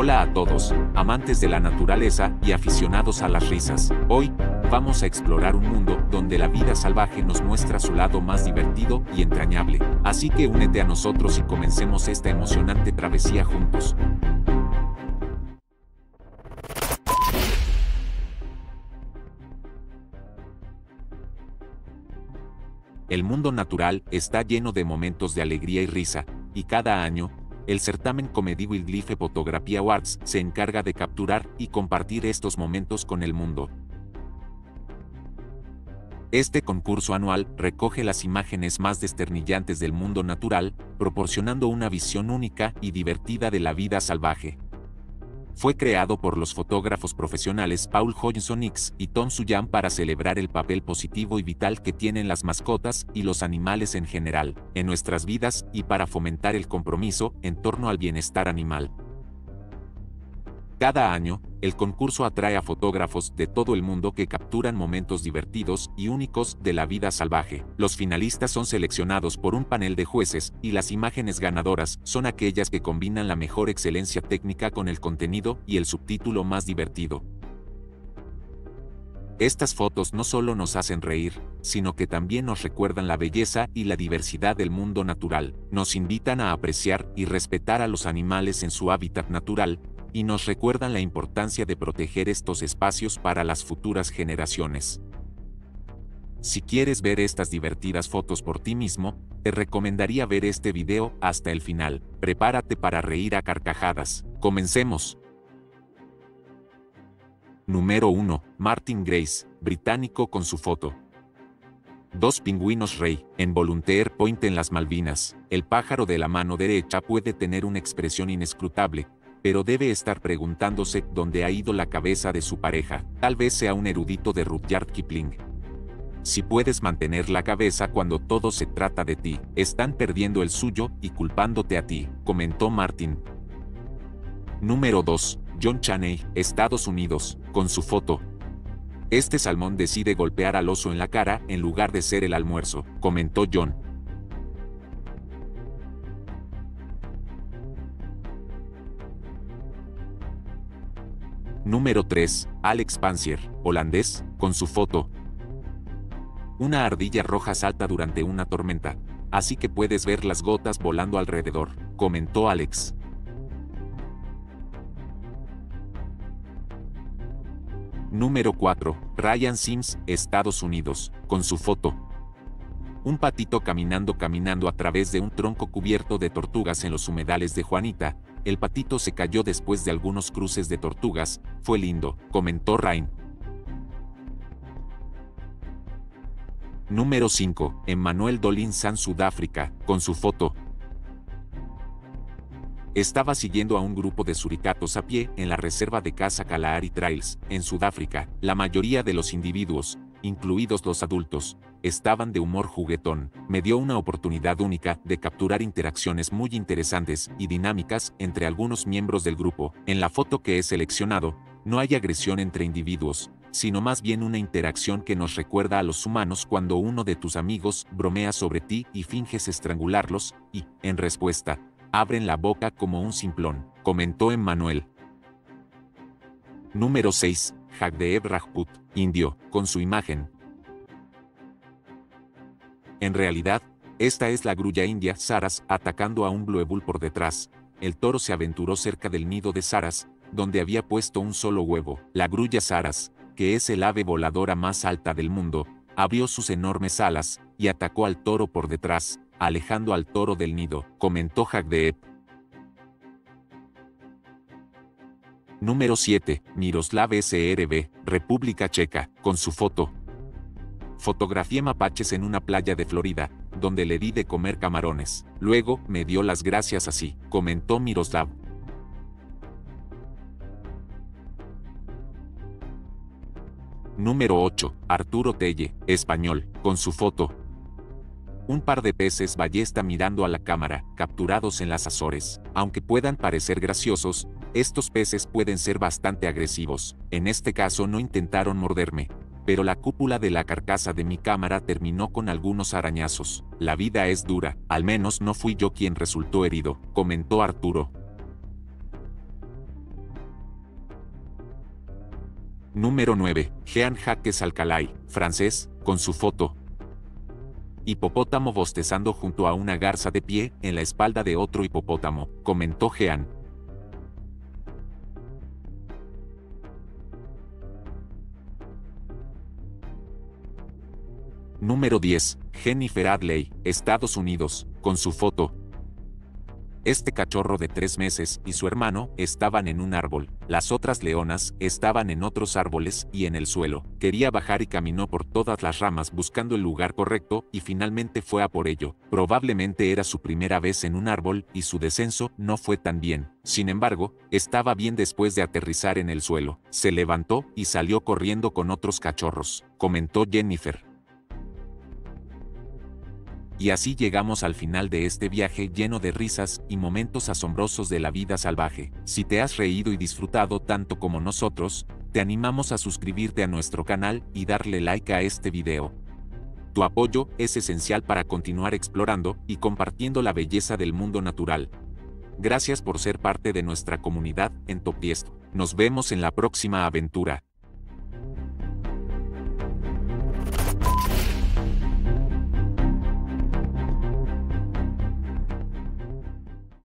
Hola a todos, amantes de la naturaleza y aficionados a las risas. Hoy, vamos a explorar un mundo donde la vida salvaje nos muestra su lado más divertido y entrañable. Así que únete a nosotros y comencemos esta emocionante travesía juntos. El mundo natural está lleno de momentos de alegría y risa, y cada año, el certamen Comedy Wildlife Photography Awards se encarga de capturar y compartir estos momentos con el mundo. Este concurso anual recoge las imágenes más desternillantes del mundo natural, proporcionando una visión única y divertida de la vida salvaje fue creado por los fotógrafos profesionales Paul Hodgson X y Tom Suyan para celebrar el papel positivo y vital que tienen las mascotas y los animales en general en nuestras vidas y para fomentar el compromiso en torno al bienestar animal. Cada año, el concurso atrae a fotógrafos de todo el mundo que capturan momentos divertidos y únicos de la vida salvaje. Los finalistas son seleccionados por un panel de jueces y las imágenes ganadoras son aquellas que combinan la mejor excelencia técnica con el contenido y el subtítulo más divertido. Estas fotos no solo nos hacen reír, sino que también nos recuerdan la belleza y la diversidad del mundo natural, nos invitan a apreciar y respetar a los animales en su hábitat natural, y nos recuerdan la importancia de proteger estos espacios para las futuras generaciones. Si quieres ver estas divertidas fotos por ti mismo, te recomendaría ver este video hasta el final. Prepárate para reír a carcajadas. Comencemos. Número 1. Martin Grace, británico con su foto. Dos pingüinos rey, en Volunteer Point en las Malvinas. El pájaro de la mano derecha puede tener una expresión inescrutable, pero debe estar preguntándose dónde ha ido la cabeza de su pareja. Tal vez sea un erudito de Rudyard Kipling. Si puedes mantener la cabeza cuando todo se trata de ti, están perdiendo el suyo y culpándote a ti, comentó Martin. Número 2. John Chaney, Estados Unidos, con su foto. Este salmón decide golpear al oso en la cara en lugar de ser el almuerzo, comentó John. Número 3. Alex Pansier, holandés, con su foto. Una ardilla roja salta durante una tormenta, así que puedes ver las gotas volando alrededor, comentó Alex. Número 4. Ryan Sims, Estados Unidos, con su foto. Un patito caminando caminando a través de un tronco cubierto de tortugas en los humedales de Juanita, el patito se cayó después de algunos cruces de tortugas, fue lindo, comentó Rain. Número 5. Emmanuel Dolin San Sudáfrica, con su foto. Estaba siguiendo a un grupo de suricatos a pie en la reserva de caza Kalahari Trails, en Sudáfrica. La mayoría de los individuos, incluidos los adultos, estaban de humor juguetón. Me dio una oportunidad única de capturar interacciones muy interesantes y dinámicas entre algunos miembros del grupo. En la foto que he seleccionado, no hay agresión entre individuos, sino más bien una interacción que nos recuerda a los humanos cuando uno de tus amigos bromea sobre ti y finges estrangularlos, y, en respuesta, abren la boca como un simplón, comentó Emmanuel. Número 6. Jagdeev Rajput, indio, con su imagen. En realidad, esta es la grulla india Saras atacando a un Bull por detrás. El toro se aventuró cerca del nido de Saras, donde había puesto un solo huevo. La grulla Saras, que es el ave voladora más alta del mundo, abrió sus enormes alas y atacó al toro por detrás, alejando al toro del nido, comentó Jagdeev. Número 7. Miroslav SRB, República Checa, con su foto. Fotografié mapaches en una playa de Florida, donde le di de comer camarones. Luego, me dio las gracias así, comentó Miroslav. Número 8. Arturo Telle, español, con su foto. Un par de peces ballesta mirando a la cámara, capturados en las Azores. Aunque puedan parecer graciosos, estos peces pueden ser bastante agresivos. En este caso no intentaron morderme, pero la cúpula de la carcasa de mi cámara terminó con algunos arañazos. La vida es dura, al menos no fui yo quien resultó herido, comentó Arturo. Número 9. Jean Jacques Alcalay, francés, con su foto. Hipopótamo bostezando junto a una garza de pie, en la espalda de otro hipopótamo, comentó Jean. Número 10. Jennifer Adley, Estados Unidos, con su foto. Este cachorro de tres meses y su hermano estaban en un árbol, las otras leonas estaban en otros árboles y en el suelo. Quería bajar y caminó por todas las ramas buscando el lugar correcto y finalmente fue a por ello. Probablemente era su primera vez en un árbol y su descenso no fue tan bien. Sin embargo, estaba bien después de aterrizar en el suelo. Se levantó y salió corriendo con otros cachorros, comentó Jennifer. Y así llegamos al final de este viaje lleno de risas y momentos asombrosos de la vida salvaje. Si te has reído y disfrutado tanto como nosotros, te animamos a suscribirte a nuestro canal y darle like a este video. Tu apoyo es esencial para continuar explorando y compartiendo la belleza del mundo natural. Gracias por ser parte de nuestra comunidad en Topiesto. Nos vemos en la próxima aventura.